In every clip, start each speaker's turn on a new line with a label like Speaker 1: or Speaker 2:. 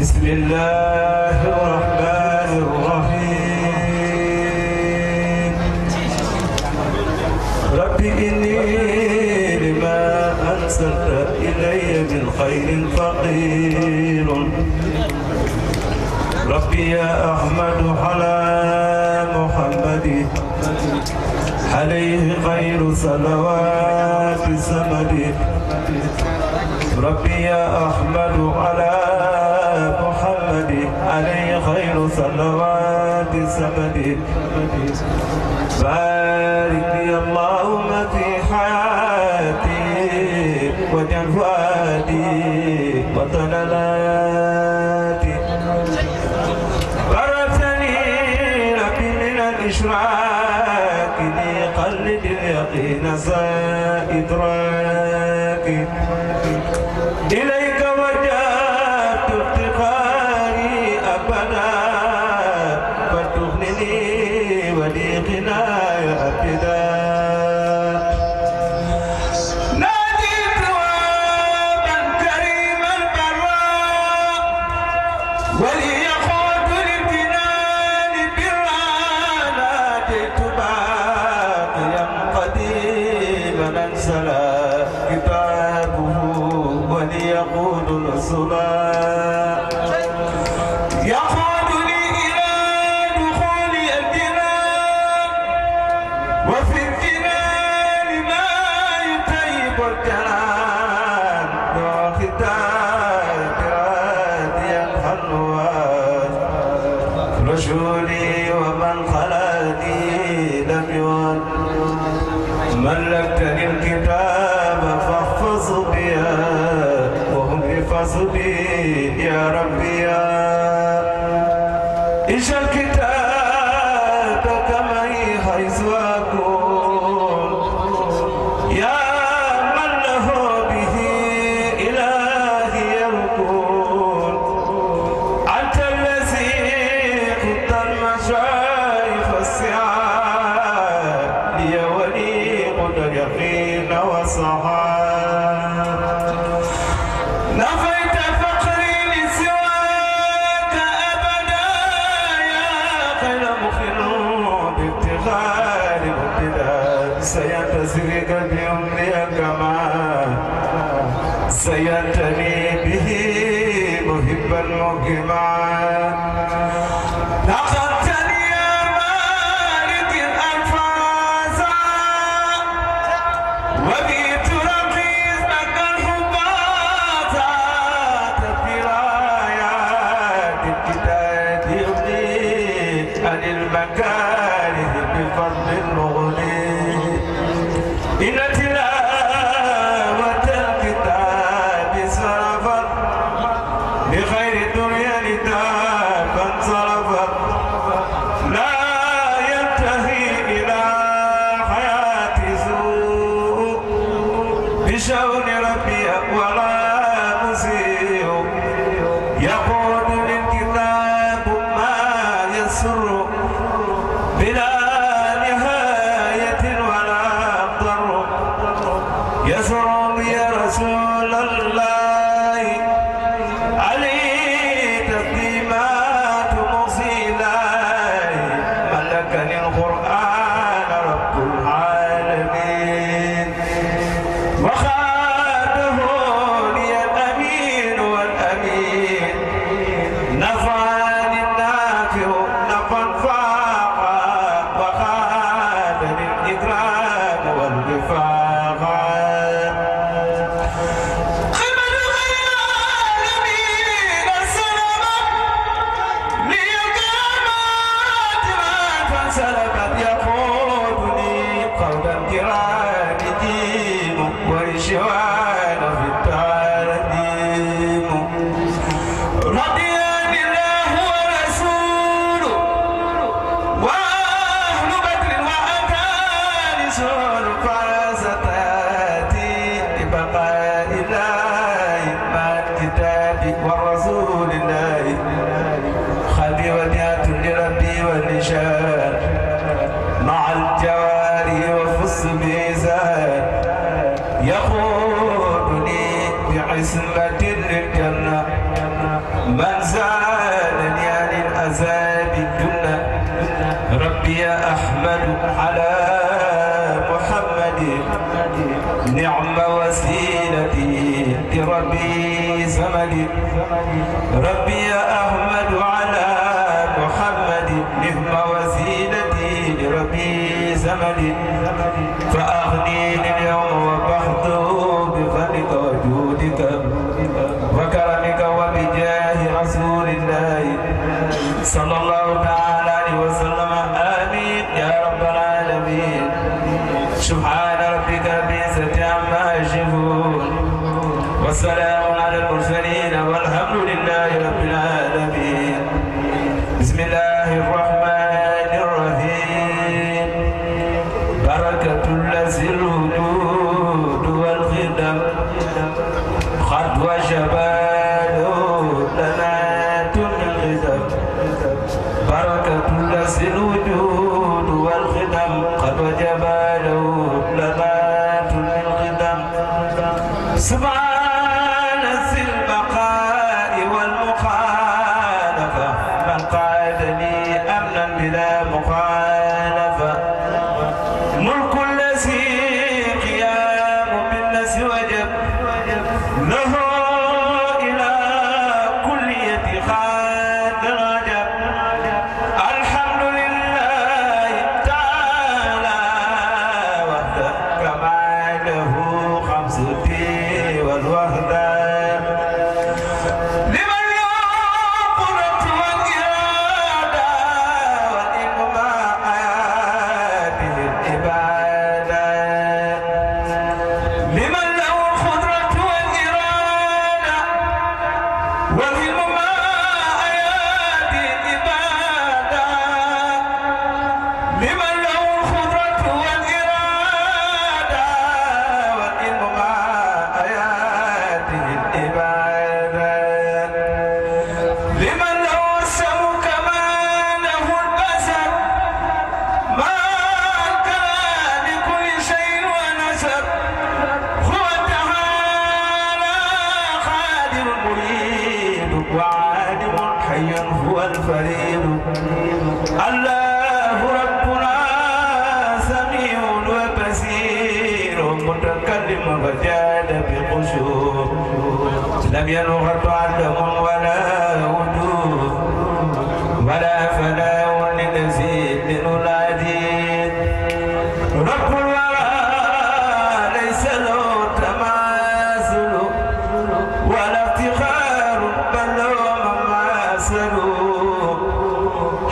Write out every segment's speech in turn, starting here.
Speaker 1: بسم الله الرحمن الرحيم. ربي إني لما أنزلت إلي من خير فقير. ربي يا أحمد على محمد عليه خير صلوات. Vai. واليقين والسحاب سبحان ربك رب العزة عما يصفون. وسلام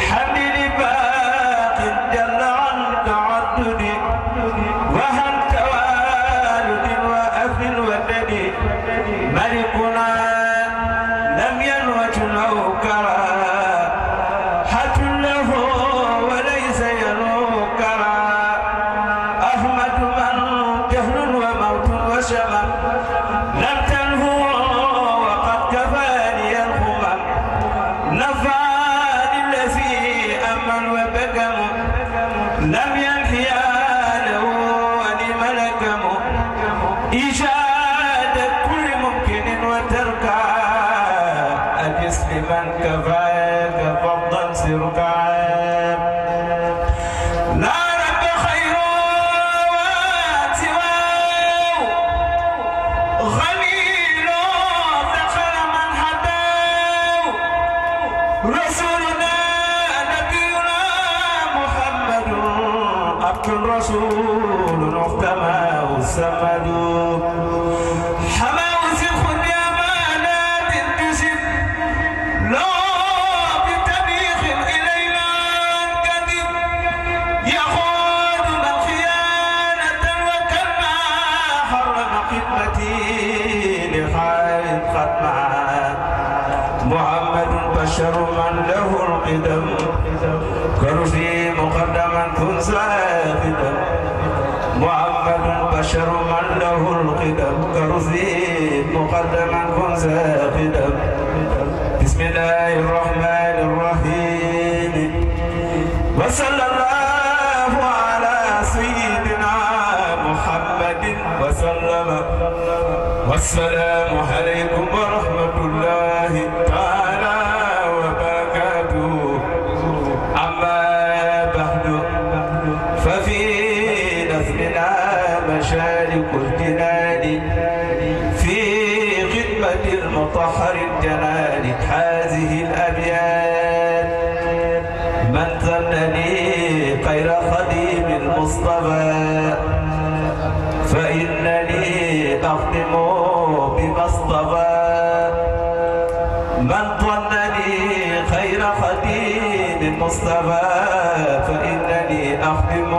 Speaker 1: حبيب عمل من له القدم. مقدما كن بسم الله الرحمن الرحيم. وصلى الله على سيدنا محمد وسلم. والسلام بما اصطفى من ظنني خير خديم مصطفى فإنني أخدم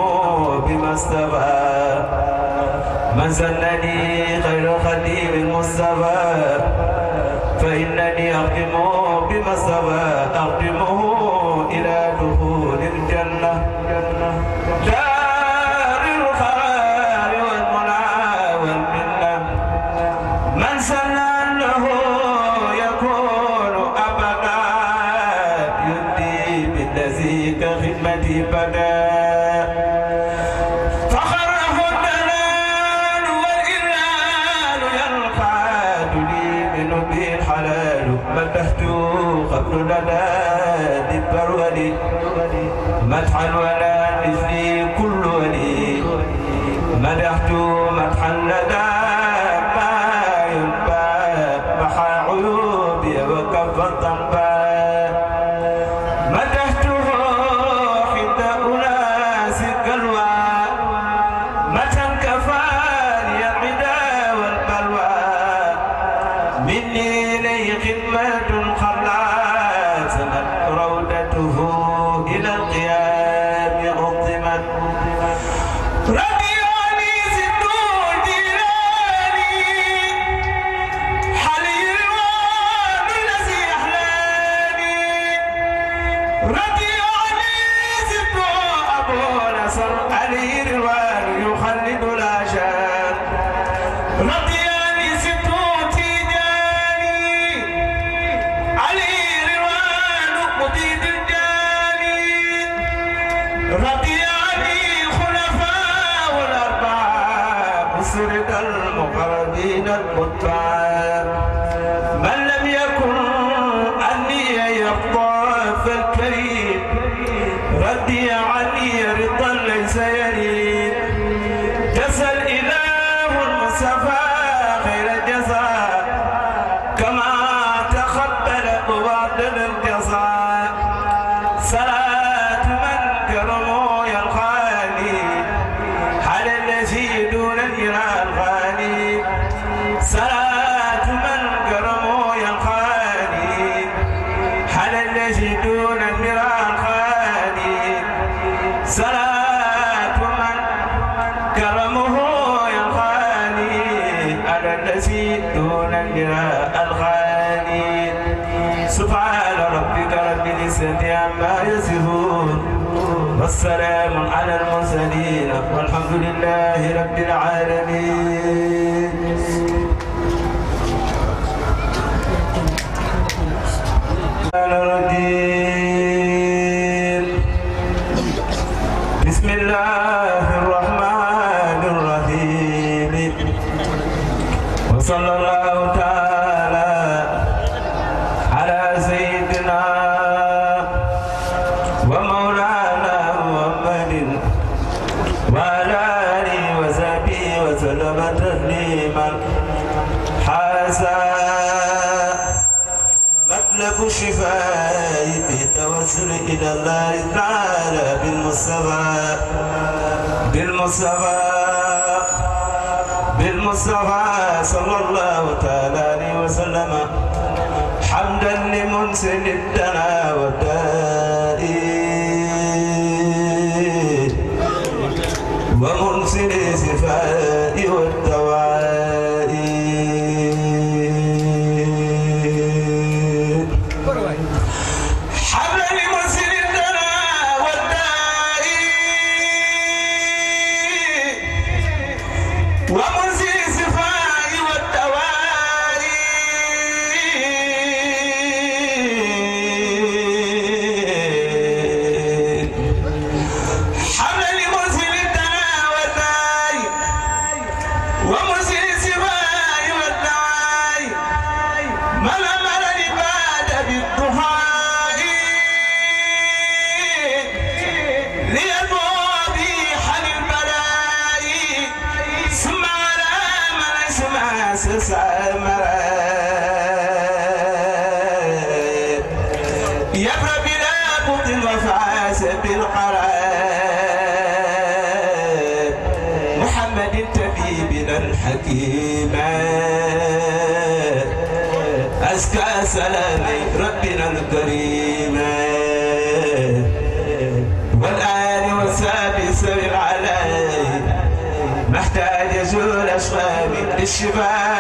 Speaker 1: بما اصطفى من زنني خير خديم مصطفى فإنني أخدم بما اصطفى أخدمه مدحت قبل لنا دبر ولي. مدحا ولا مثلي كل ولي. مدحت Раби sallallahu يفرى بلا بطل وفاس بالقرار محمد طبيبنا الحكيم. أزكى سلام ربنا الكريم. والآل والسابي سبق عليه محتاج ذو الأشغال للشفاء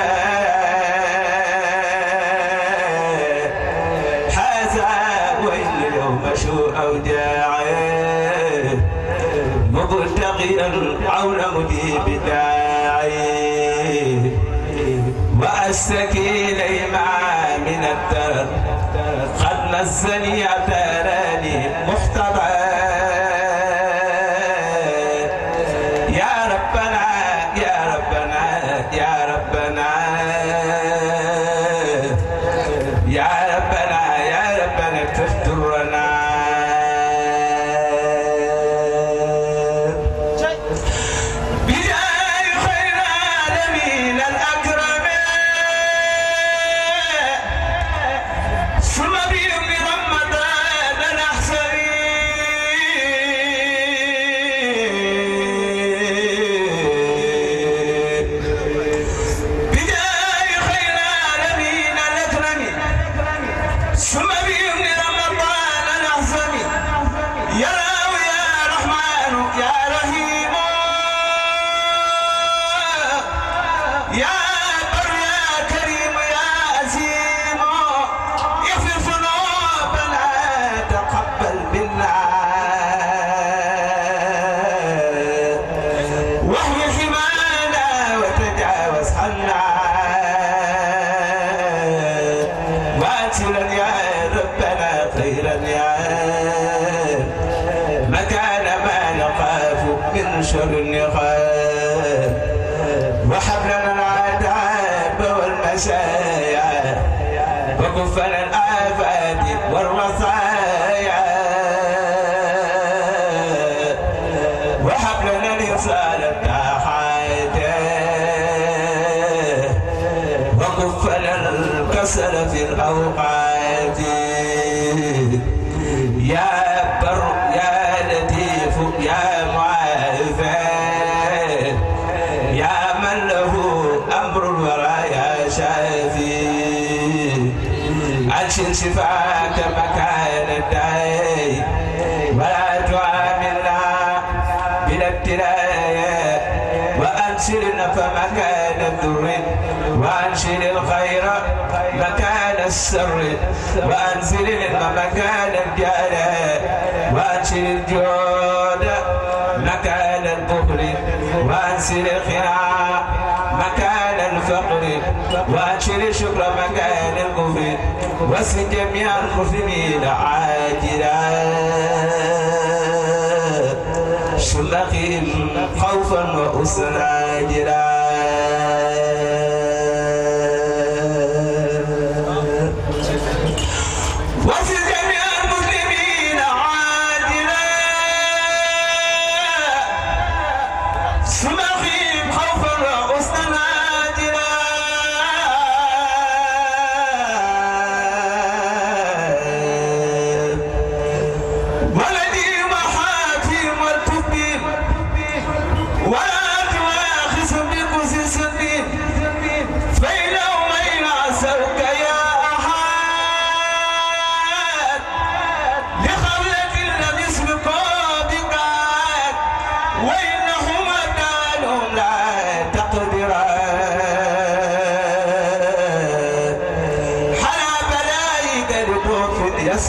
Speaker 1: أرسل في الأوقات. يا وأنسل الخراء مكان الفقر وأنشر الشكر مكان الكفر واسل جميع المسلمين عاجلا. شلقهم خوفا وأسراجلا.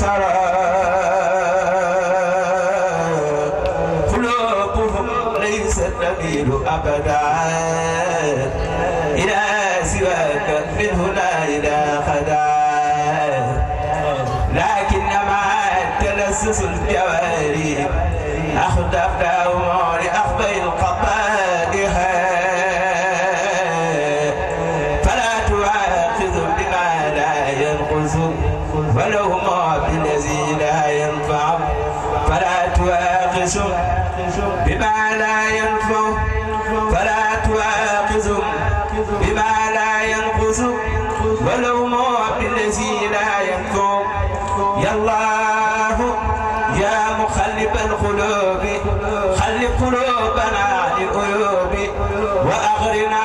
Speaker 1: ছাড়া بما لا ينفع فلا تواخذهم بما لا ينقصهم ولو ما بالذي لا ينفع. يا الله يا مخلب القلوب خلف قلوبنا للقلوب وأغرنا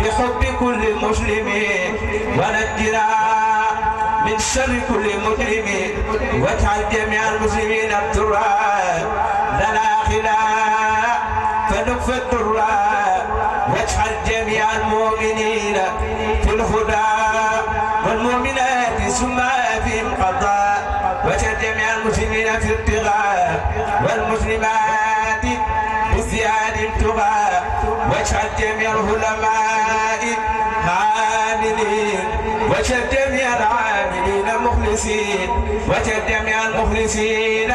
Speaker 1: بحب كل مسلم ونجنا من شر كل مجرم واجعل جميع المسلمين التراب في الضراء واجعل جميع المؤمنين في الهدى والمؤمنات ثم في القضاء واجعل جميع المسلمين في الطغاة والمسلمات بزياد التقى واجعل جميع العلماء عاملين وشد جميع العاملين مخلصين وشد جميع المخلصين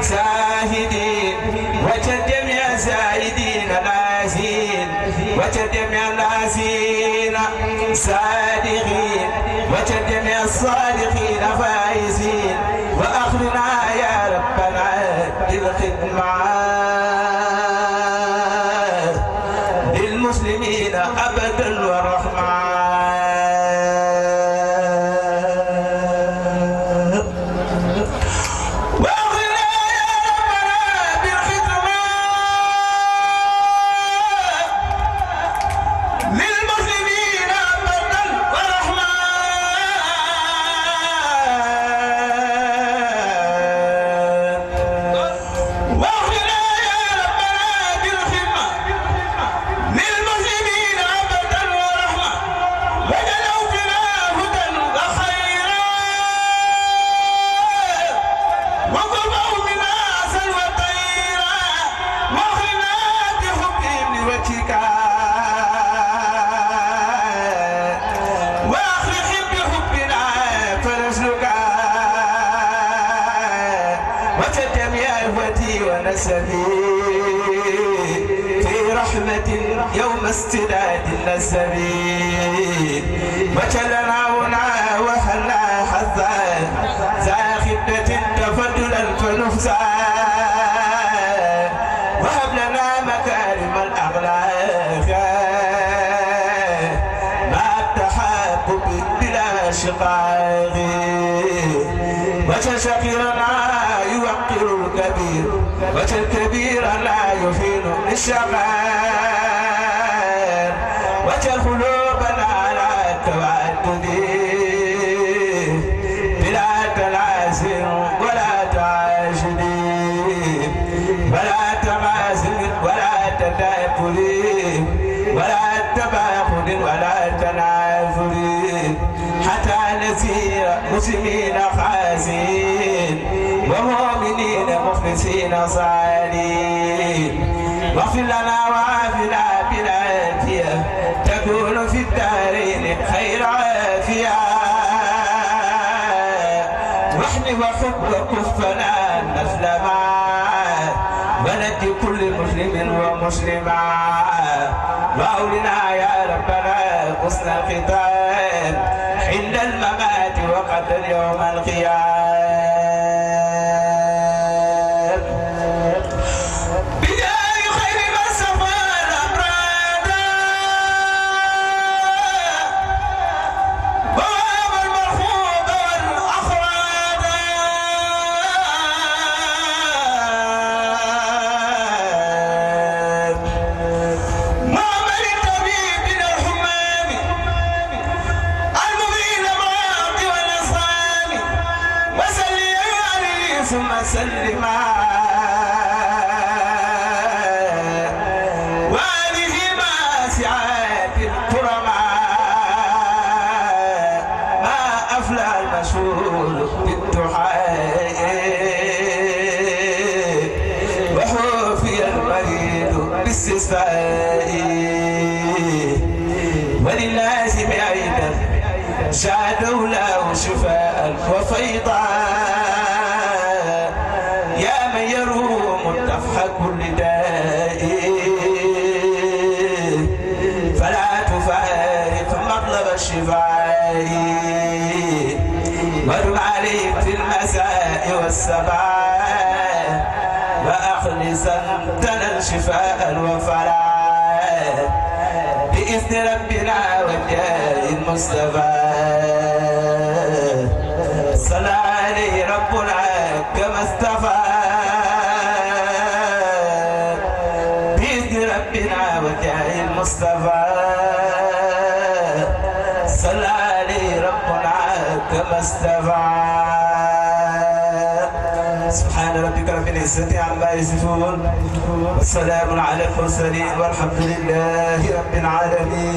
Speaker 1: ساهدين وشد جميع الزاهدين نازين وشد جميع النازين صادقين وشد جميع الصادقين فائزين. outside. outside. نسينا صالين واغفر لنا وعافنا بالعافية تكون في الدارين خير عافية. واحمي وحب كفنا نسلما ونجي كل مسلم ومسلمات وشفائي مرم علي في المساء والسباع وأخلصا تنا الشفاء الوفاء بإذن ربنا وجاه المصطفى. صلاة العزة عما يصفون. والسلام على المرسلين والحمد لله رب العالمين.